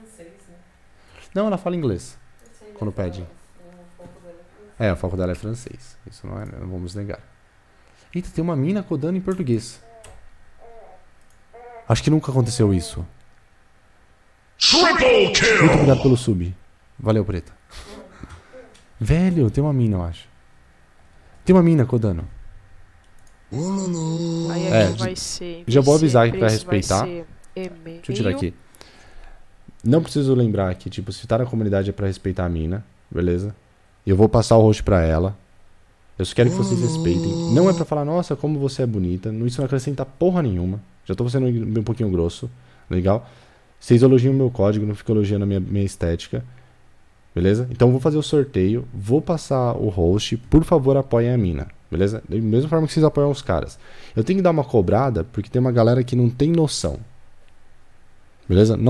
francês, né? Não, ela fala inglês. Quando pede. é francês. É, o foco dela é francês. Isso não, é, não vamos negar. Eita, tem uma mina codando em português. Acho que nunca aconteceu isso. Triple Muito kill! obrigado pelo sub. Valeu, preta. Velho, tem uma mina, eu acho. Tem uma mina codando. Aí É, vai ser. já vou avisar aqui pra respeitar. ser. Deixa eu tirar aqui. Não preciso lembrar que, tipo, se tá na comunidade é pra respeitar a mina, beleza? E eu vou passar o host pra ela. Eu só quero que vocês respeitem. Não é pra falar, nossa, como você é bonita. Não- Isso não acrescenta porra nenhuma. Já tô sendo um pouquinho grosso. Legal? Vocês elogiam o meu código, não ficam elogiando a minha, minha estética. Beleza? Então eu vou fazer o sorteio, vou passar o host. Por favor, apoiem a mina. Beleza? Da mesma forma que vocês apoiam os caras. Eu tenho que dar uma cobrada porque tem uma galera que não tem noção. Beleza? Não